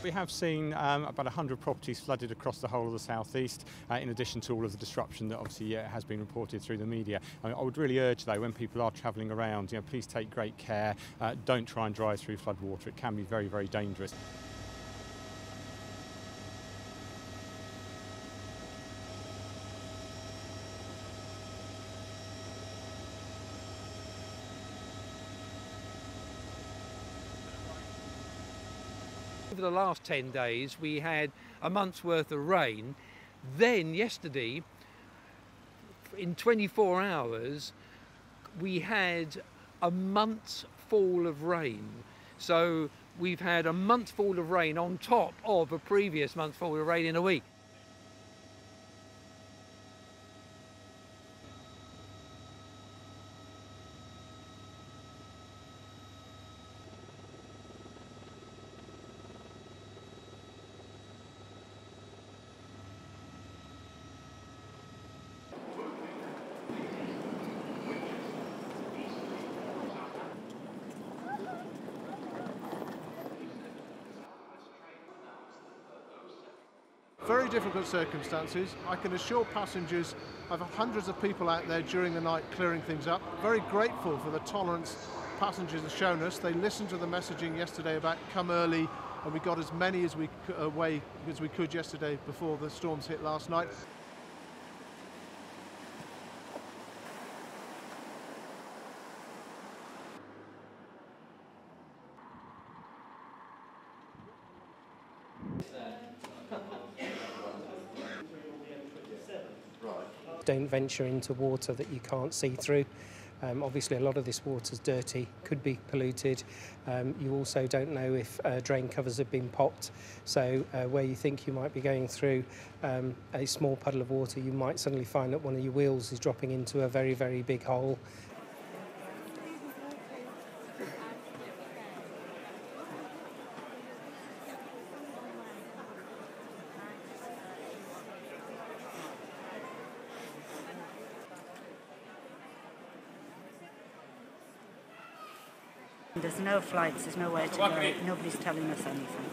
We have seen um, about 100 properties flooded across the whole of the southeast, uh, in addition to all of the disruption that obviously uh, has been reported through the media. I, mean, I, would really urge, though, when people are travelling around, you know, please take great care. Uh, don't try and drive through flood water. It can be very, very dangerous. Over the last 10 days, we had a month's worth of rain. Then, yesterday, in 24 hours, we had a month's fall of rain. So we've had a month's fall of rain on top of a previous month's fall of rain in a week. Very difficult circumstances. I can assure passengers I've hundreds of people out there during the night clearing things up. Very grateful for the tolerance passengers have shown us. They listened to the messaging yesterday about come early and we got as many as we away uh, as we could yesterday before the storms hit last night. don't venture into water that you can't see through. Um, obviously, a lot of this water is dirty, could be polluted. Um, you also don't know if uh, drain covers have been popped. So, uh, where you think you might be going through um, a small puddle of water, you might suddenly find that one of your wheels is dropping into a very, very big hole. There's no flights, there's nowhere to go. Nobody's telling us anything.